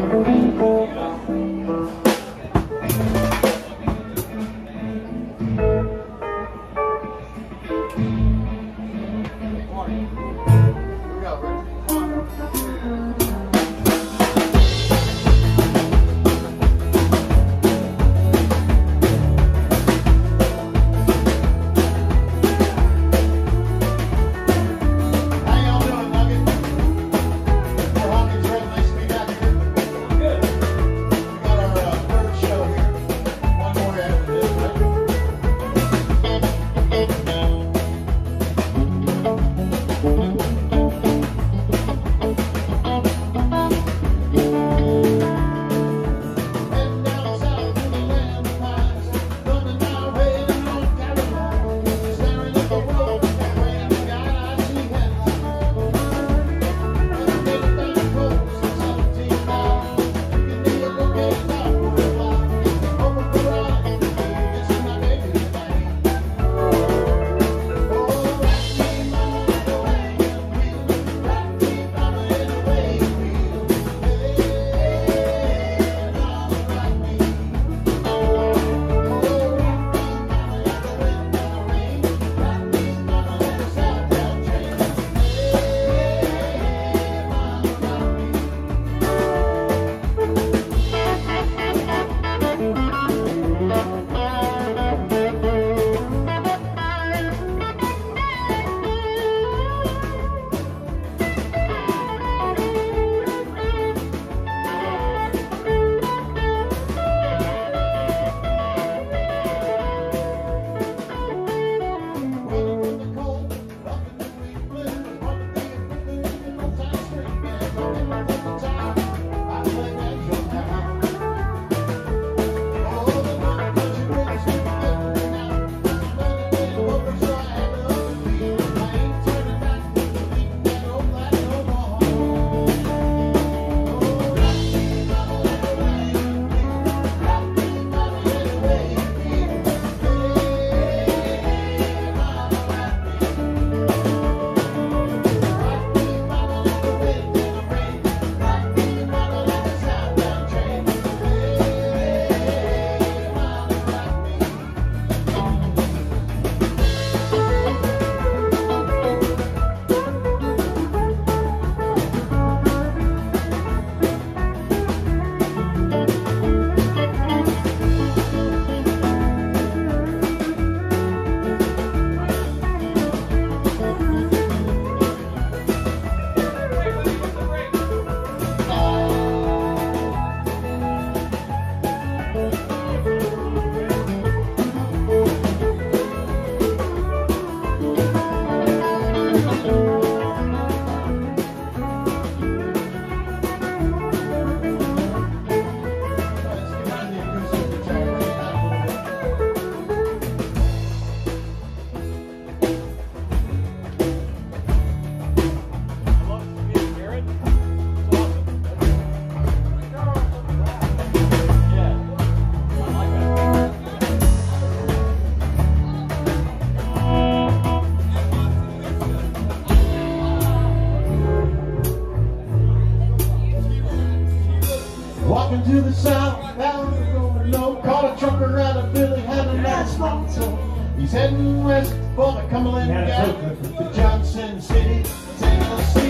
morning. caught a trucker out of Philly, having a nice run, so he's heading west for the Cumberland Gap to Johnson City, Tennessee.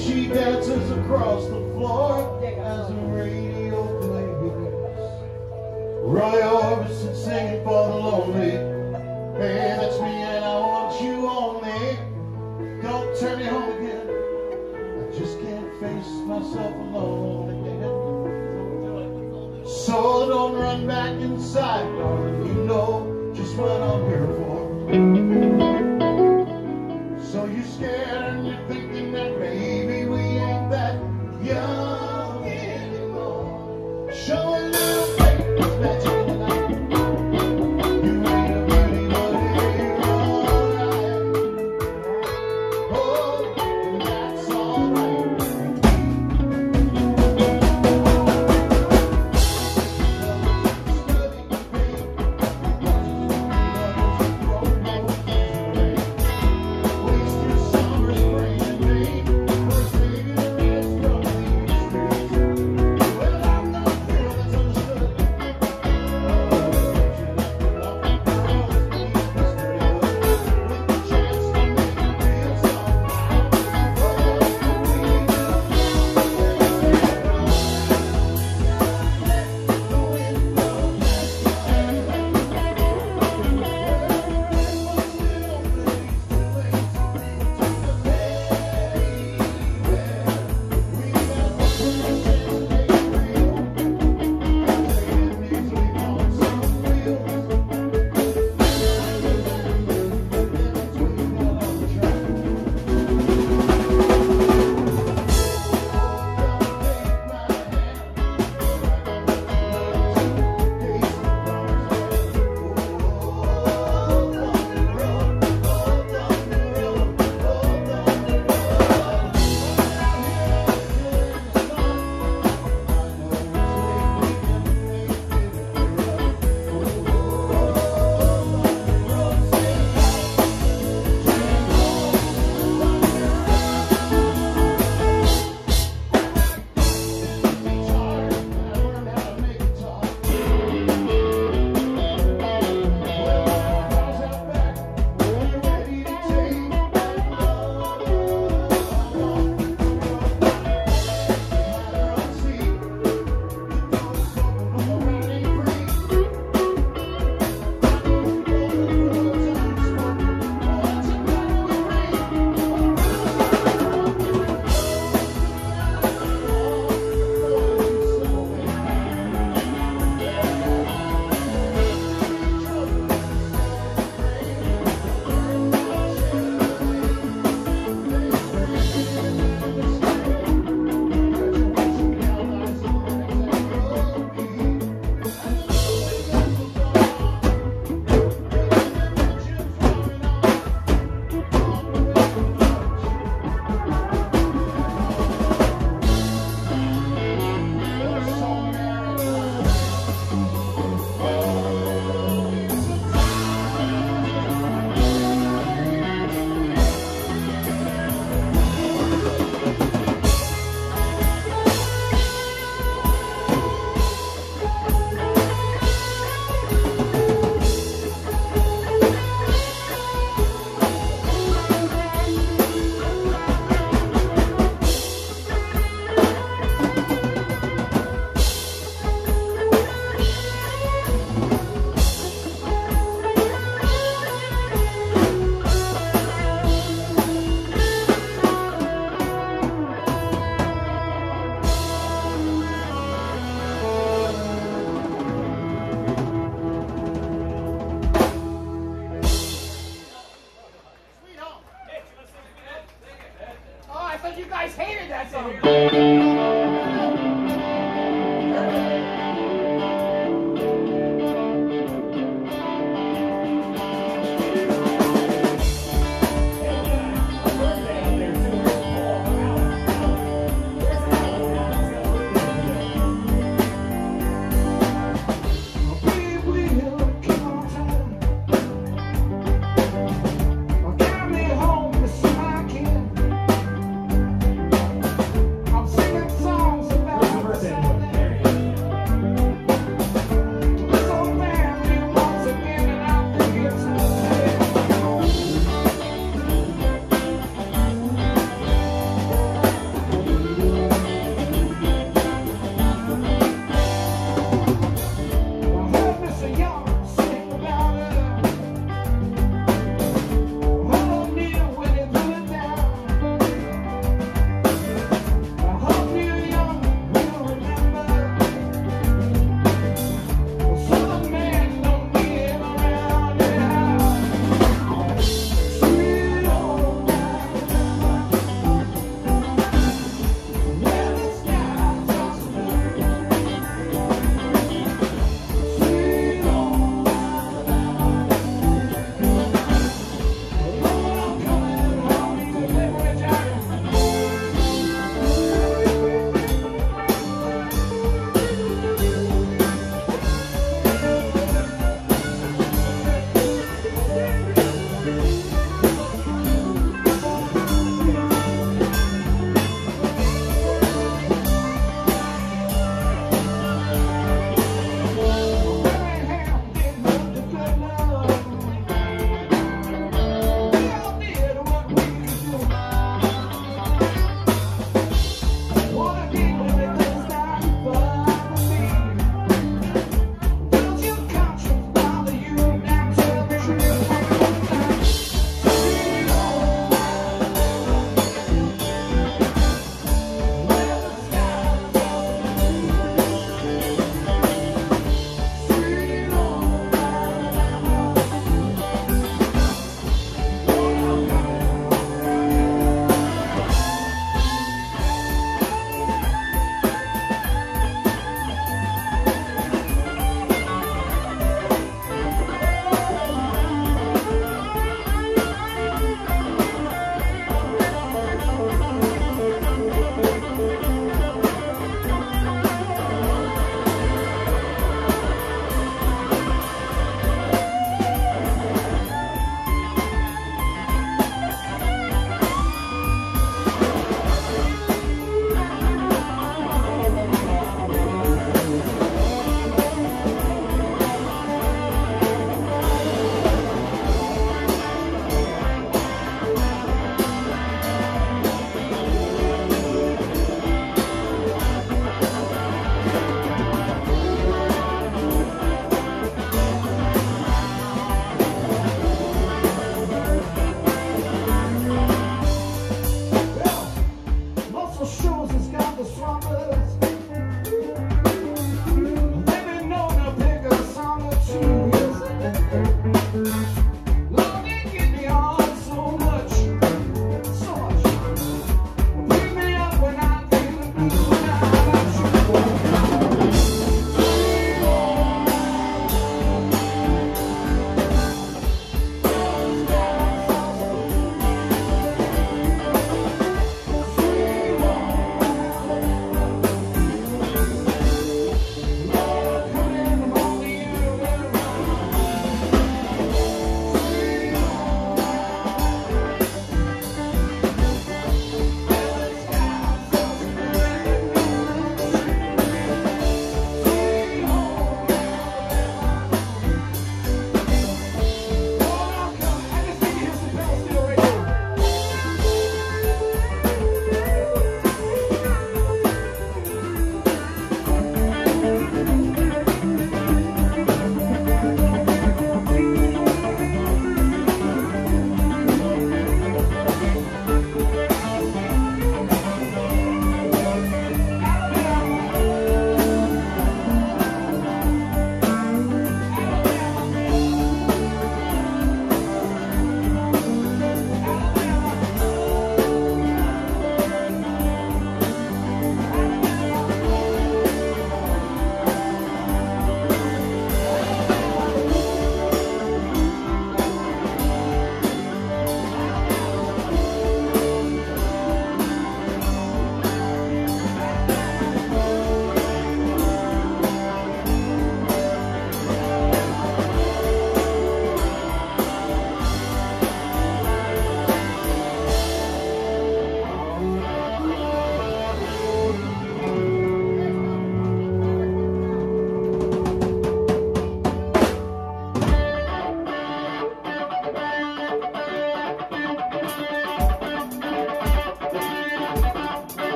She dances across the floor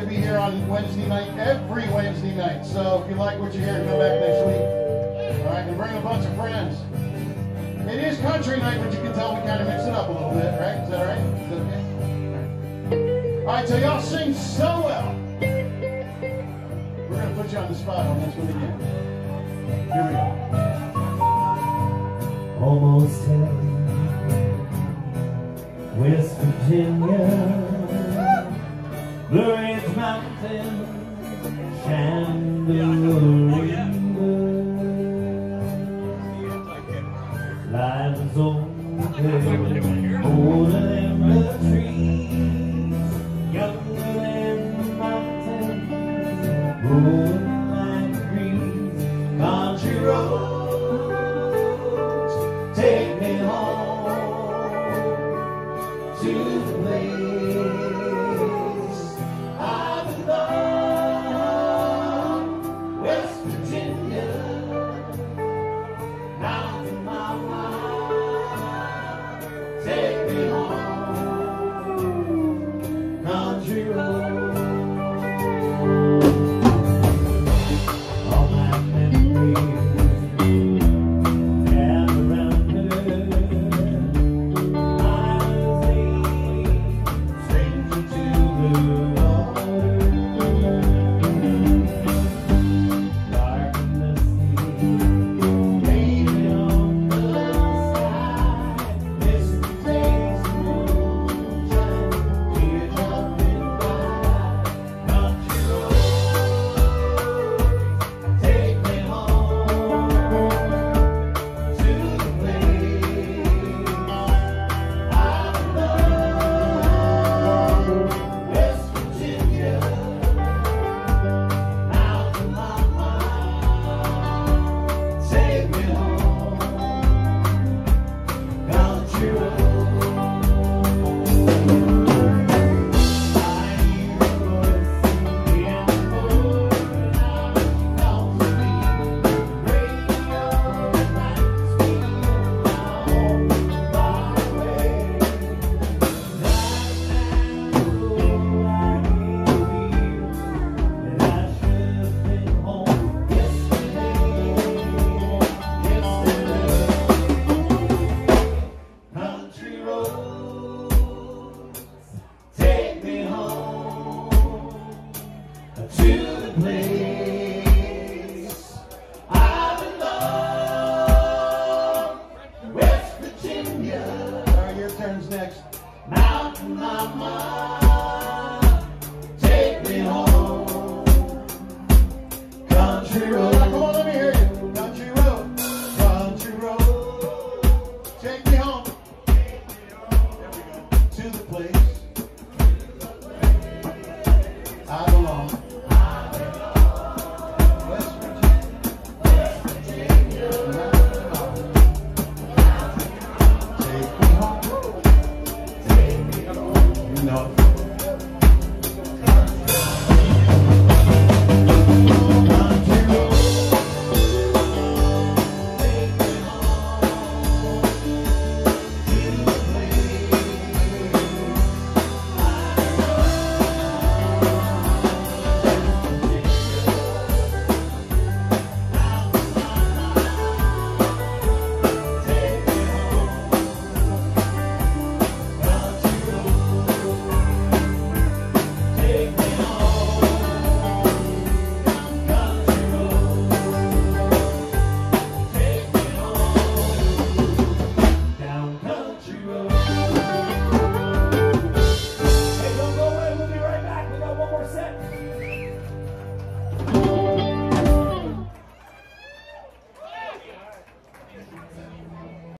to be here on Wednesday night, every Wednesday night. So if you like what you hear, come back next week. All right, and bring a bunch of friends. It is country night, but you can tell we kind of mix it up a little bit, right? Is that all right? Is that okay? All right, so y'all sing so well. We're going to put you on the spot on this one again. Here we go. Almost heaven, West Virginia. Blue Ridge Mountain, Shenandoah.